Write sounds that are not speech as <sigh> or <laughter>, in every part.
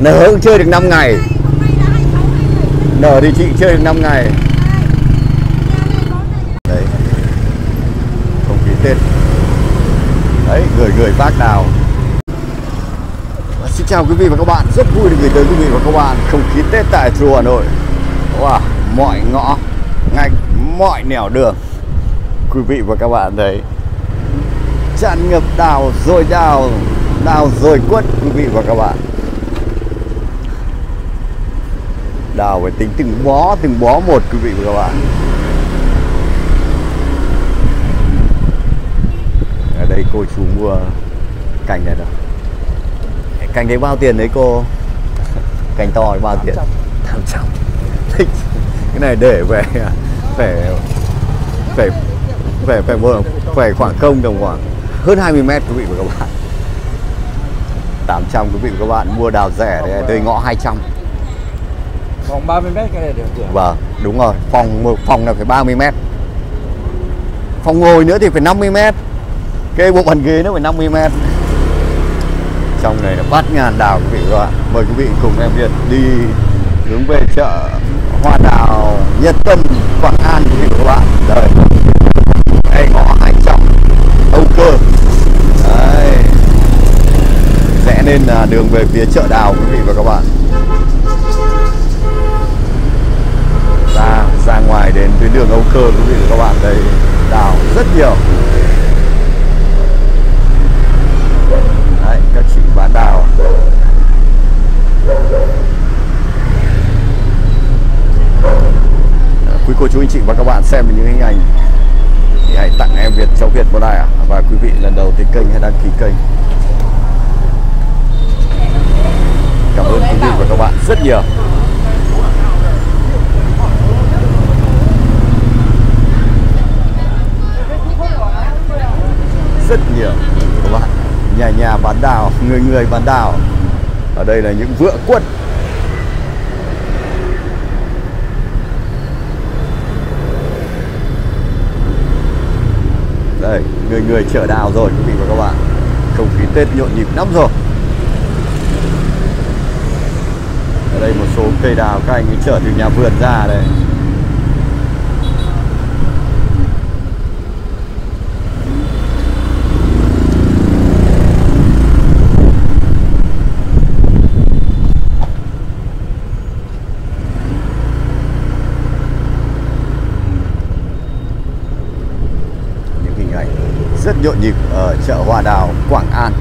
nở cũng chơi được 5 ngày. Nở thì chị chơi được 5 ngày. Đấy không khí tết. Đấy người người bác đào xin chào quý vị và các bạn. Rất vui được gửi tới quý vị và các bạn. Không khí tết tại chùa hà nội. Wow, mọi ngõ ngách mọi nẻo đường. Quý vị và các bạn thấy. Tràn ngập đào rồi đào đào rồi quất quý vị và các bạn. Đào phải tính từng bó từng bó một quý vị và các bạn. Ở đây cô chú mua cành này đâu cành đấy bao tiền đấy cô? <laughs> Cành to bao tiền? 800 thích. Cái này để về phải phải phải phải phải, phải khoảng công đồng khoảng hơn 20 mét quý vị và các bạn. 800 quý vị và các bạn mua đào rẻ để tới ngõ 200 phòng 30 mét cái này được cửa. Vâng, đúng rồi. Phòng một phòng là phải 30 mét. Phòng ngồi nữa thì phải 50 mét. Cái bộ bàn ghế nó phải 50 mét. Trong này là bát ngàn đào quý vị các bạn. Mời quý vị cùng em Việt đi hướng về chợ Hoa Đào Nhật Tân Quảng An quý vị các bạn. Đây. Đây ngõ 200 Âu Cơ. Đấy. Rẽ lên là đường về phía chợ đào quý vị và các bạn. ra ra đến tuyến đường Âu Cơ quý vị và các bạn đây đào rất nhiều. Đấy, các chị bán đào quý cô chú anh chị và các bạn xem những hình ảnh thì hãy tặng em Việt cháu Việt một like à? và quý vị lần đầu tới kênh hãy đăng ký kênh. Cảm ơn quý vị và các bạn rất nhiều. Rất nhiều các bạn nhà nhà bán đào người người bán đào ở đây là những vựa quất. Đây, người người chở đào rồi, quý vị và các bạn. Không khí tết nhộn nhịp lắm rồi. Ở đây một số cây đào, các anh ấy chở từ nhà vườn ra đây những hình ảnh rất nhộn nhịp ở chợ Hoa Đào, Quảng An.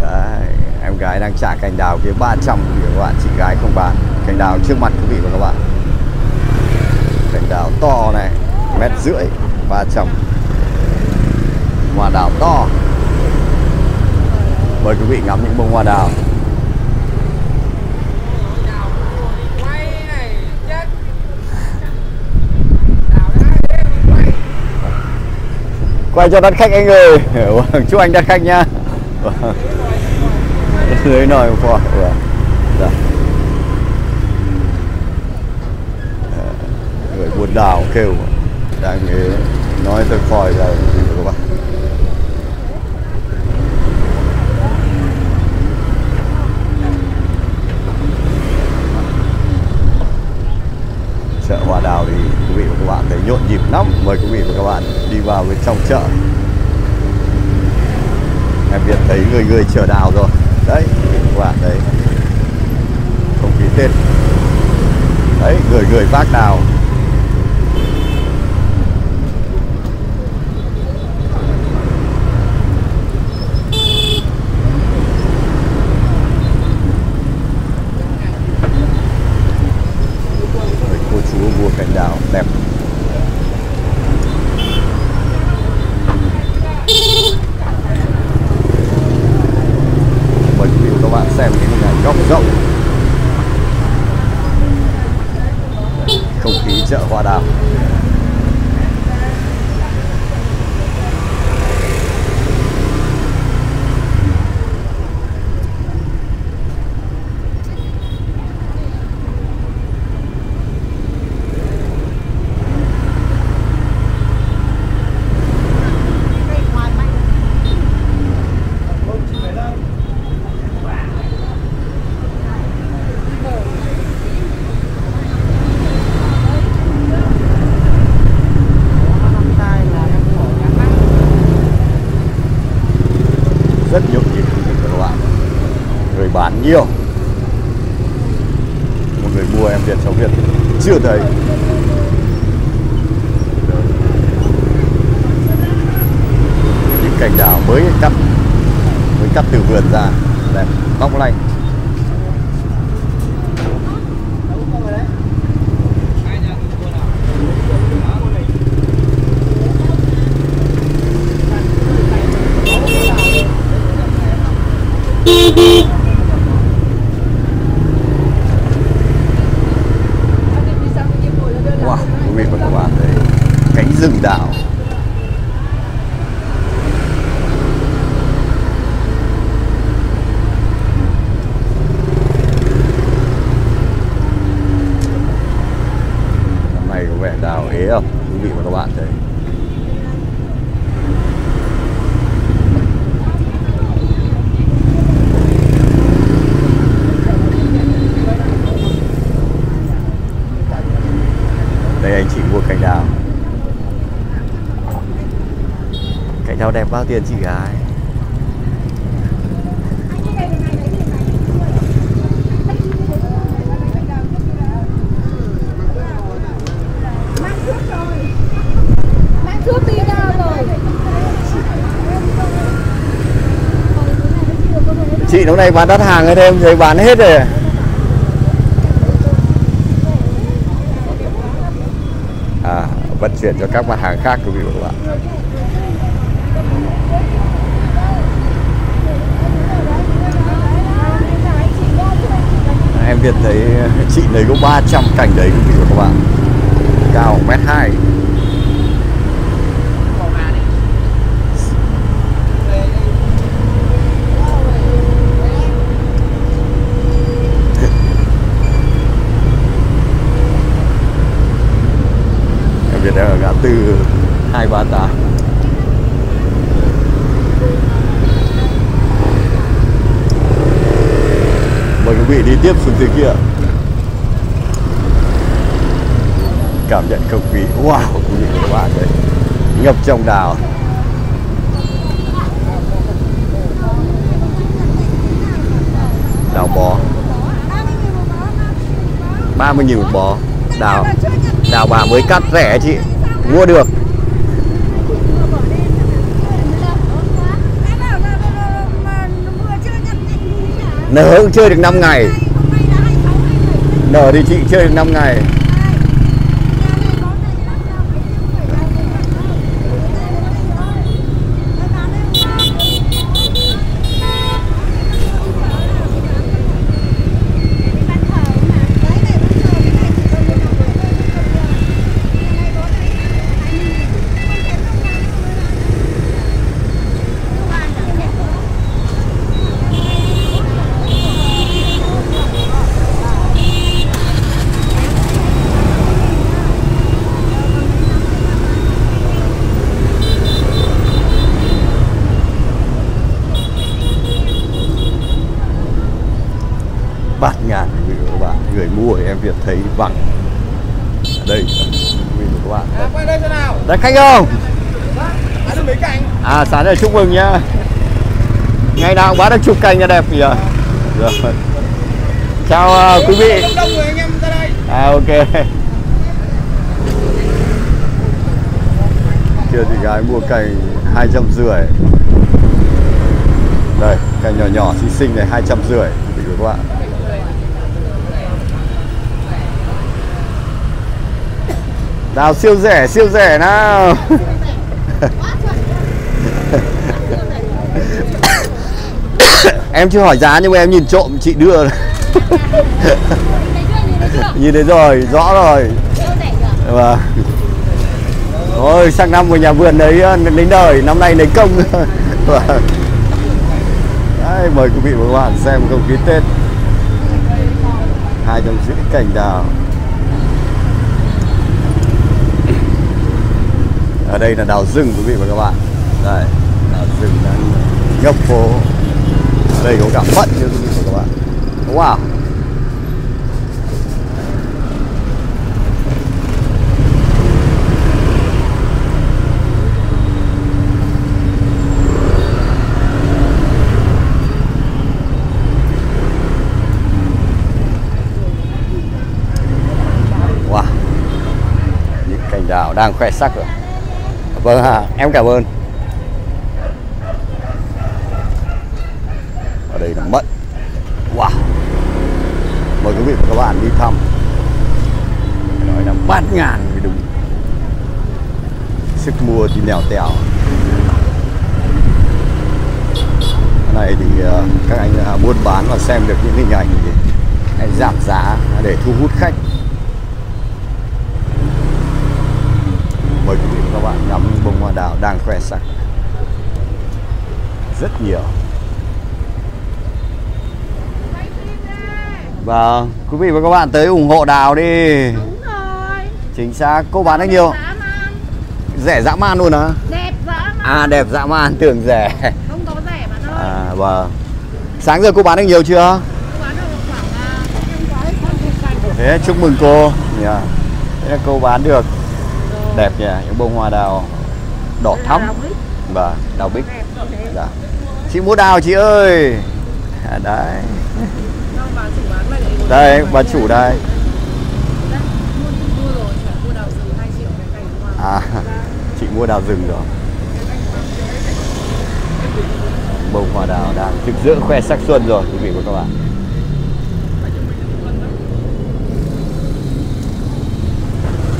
Đấy, em gái đang trả cành đào kia 300 thì các bạn, chị gái không bán. Cành đào trước mặt quý vị và các bạn. Cành đào to này, mét rưỡi, 300. Hoa đào to. Mời quý vị ngắm những bông hoa đào. Quay cho đắt khách anh ơi <laughs> Vâng, chúc anh đắt khách nha Vâng. dưới nồi một Vâng. Dạ. Ờ, người buồn đào kêu đang nói tôi khỏi là gì các bạn chợ hoa đào thì các bạn thấy nhộn nhịp lắm. Mời quý vị và các bạn đi vào bên trong chợ. Em Việt thấy người người chờ đào rồi. Đấy, các bạn đấy không khí tết. Đấy, người người vác đào rất nhộn nhịp các bạn người bán nhiều. Một người mua em Việt sống Việt. Chưa thấy. Những cành đào mới cắt mới cắt từ vườn ra. Đẹp bóc lanh Wow, quý vị và các bạn thấy cánh rừng đào Năm nay có vẻ đào ế không? Quý vị và các bạn thấy Đây anh chị mua cành đào Cành đào đẹp bao tiền chị gái? Rồi rồi Chị lúc này bán đắt hàng hay thêm thấy bán hết rồi À, vận chuyển cho các mặt hàng khác quý vị và các bạn Em Việt thấy ờ, chị lấy có 300 cành đấy quý vị và các bạn. Cao mét 2 Em Việt ở ngã tư 238 ba tám vị đi tiếp xuống dưới kia. Cảm nhận không khí. Wow, quý vị các bạn đấy. Ngập trong đào. Đào bò. 30 nghìn một bó Đào. Đào bà mới cắt rẻ chị. Mua được. Nở cũng chơi được 5 ngày. Nở thì chị chơi được 5 ngày bát ngàn quý vị và các thì em Việt thấy vắng. Ở đây quý vị các bạn. À, quay đây nào. Đấy khách không? Cành à sáng nay chúc mừng nhá. Ngày nào cũng bán được chục cành là đẹp kìa. Rồi. Chào ờ, quý vị. À ok. Kia thì gái mua cành hai trăm rưỡi. Đây cành nhỏ nhỏ xinh xinh này hai trăm rưỡi quý vị các bạn đào siêu rẻ siêu rẻ nào. Em chưa hỏi giá nhưng mà em nhìn trộm chị đưa. Nhìn thấy rồi rõ rồi. Vâng. Ôi, sang năm của nhà vườn đấy ờ, đến đời năm nay lấy công. Vâng. đấy, mời quý vị và các bạn xem không khí tết. Hai trăm rưỡi cảnh đào. ở đây là đào rừng quý vị và các bạn. Đây, đào rừng đang ngập phố. Đây có cả mận như quý vị và các bạn. Wow. Đào đang khoe sắc rồi vâng à, em cảm ơn. Ở đây là mận. Wow. Mời quý vị và các bạn đi thăm. Nói là bát ngàn mới đúng sức mua thì nèo tèo. Cái này thì ờ, các anh ờ, buôn bán và xem được những hình ảnh thì giảm giá để thu hút khách. Mời quý vị và các bạn ngắm bông hoa đào đang khoe sắc rất nhiều đây. Vâng, quý vị và các bạn tới ủng hộ đào đi Đúng rồi. Chính xác, cô bán được nhiều. Rẻ dã man luôn hả? Đẹp dã man. À đẹp dã man, tưởng rẻ Không có rẻ bạn ơi. À vâng Sáng giờ cô bán được nhiều chưa? Bán được khoảng à. Thế chúc mừng cô yeah. Thế là cô bán được Đẹp nhỉ, những bông hoa đào đỏ thắm. bích. Vâng, đào bích. Dạ. Chị mua đào chị ơi. À, Đấy, đây bà chủ đây. Đây, mua mua rồi, chỉ mua đào rừng 2 triệu cái cành hoa. À, <laughs> chị mua đào rừng rồi. Bông hoa đào đang rực rỡ khoe sắc xuân rồi quý vị và các bạn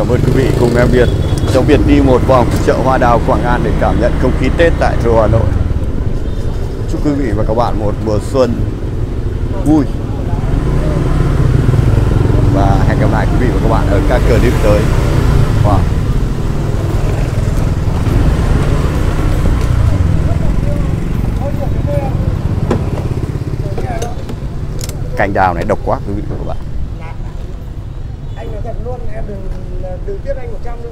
Cảm ơn quý vị cùng em Việt trong Việt đi một vòng chợ hoa đào Quảng An để cảm nhận không khí Tết tại thủ đô Hà Nội. Chúc quý vị và các bạn một mùa xuân vui và hẹn gặp lại quý vị và các bạn ở các clip tới. Wow. Cành đào này độc quá quý vị và các bạn. Anh nói thật luôn, em đừng đừng tiếp anh 100 nữa.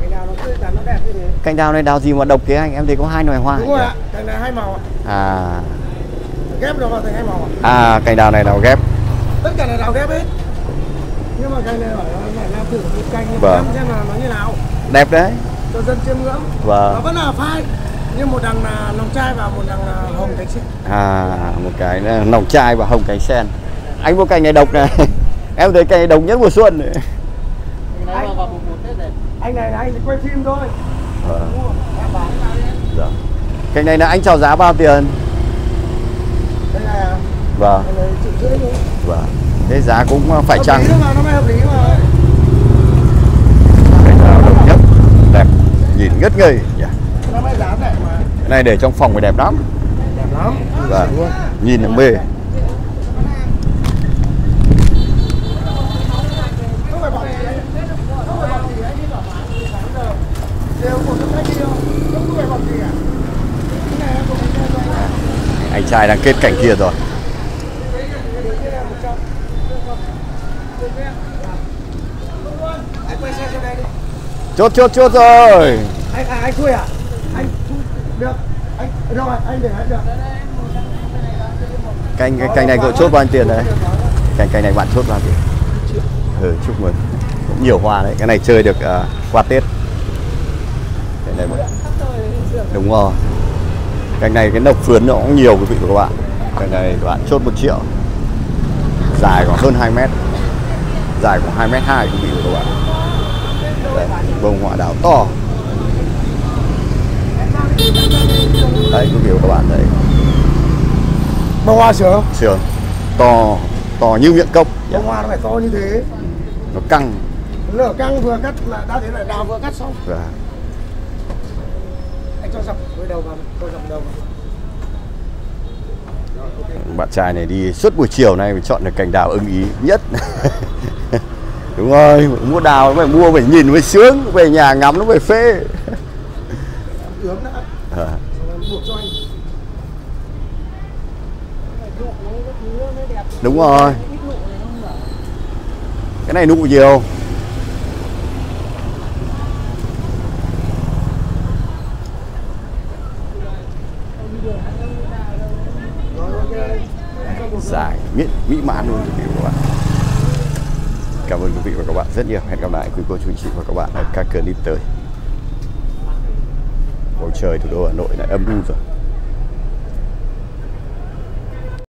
Cái nào nó tươi tắn nó đẹp như thế. Cành đào này đào gì mà độc thế anh? Em thấy có hai loài hoa. Đúng rồi ạ, cái này hai màu ạ. À, Ghép nó vào thành hai màu ạ. à cành đào này đào ghép. Tất cả là đào ghép hết. Nhưng mà cái này là phải làm thử một cành Vâng. xem là nó như nào. Đẹp đấy. Cho dân chiêm ngưỡng. Vâng. Nó vẫn là phai. Nhưng một đằng là nòng trai và một đằng là hồng cánh xích. À, một cái nòng chai và hồng cánh sen. Anh mua cành này độc này. <laughs> em thấy cành này độc nhất mùa xuân. này. Anh, này là anh thì quay phim thôi. Vâng. Mua, em đi. Dạ. Cành này là anh chào giá bao tiền? Vâng, cái này rưỡi thôi. vâng. Thế giá cũng phải chăng. Hợp lý mà, nó mới hợp lý mà. Cành đào độc nhất, đẹp, nhìn ngất ngây. Dạ. Mà. Cái này để trong phòng phải đẹp lắm. Đẹp lắm. Vâng. Nhìn là mê. Không phải bảo gì anh. Không phải bảo gì anh đi bảo bán từ sáng giờ. Đều một cái kia đâu. Không phải bảo gì cả. Cái này em cũng thấy cho anh này. Anh trai đang kết cảnh kia rồi. Cái này 100. Anh quay xe trên đây đi. Chốt chốt chốt rồi. Anh à, anh khui à? Anh được. Anh rồi, anh để anh được. Cành cái cành này cậu chốt bao nhiêu tiền đấy? Cành cành này bạn chốt bao nhiêu tiền? Ừ, chúc mừng. Cũng nhiều hoa đấy. Cái này chơi được à, qua Tết. Cái này Đúng rồi. Cành này cái nọc phướn nó cũng nhiều quý vị và các bạn. Cành này bạn chốt 1 triệu. Dài khoảng hơn 2 mét. Dài khoảng 2 mét 2 quý vị và các bạn. Đây, bông hoa đào to. Đấy quý vị và các bạn đấy. Bông hoa sữa. Sườn to to như miệng cốc. Dạ. Bông hoa nó phải to như thế. Nó căng Lửa căng vừa cắt là đã thế là đào vừa cắt xong. và Anh cho dọc với đầu vào, cho dọc đầu vào. Rồi, ok. bạn trai này đi suốt buổi chiều nay mới chọn được cành đào ưng ý nhất <laughs> đúng rồi mua đào phải mua phải nhìn mới sướng về nhà ngắm nó phải phê Ướm đã. à, Xong em buộc cho anh. đúng rồi cái này nụ nhiều Rồi, ok. Anh cho buộc cho. dài miễn, mỹ mãn luôn. Quý vị và các bạn. Cảm ơn quý vị và các bạn rất nhiều. Hẹn gặp lại quý cô chú anh chị và các bạn ở các clip tới. Bầu trời, thủ đô hà nội lại âm u rồi.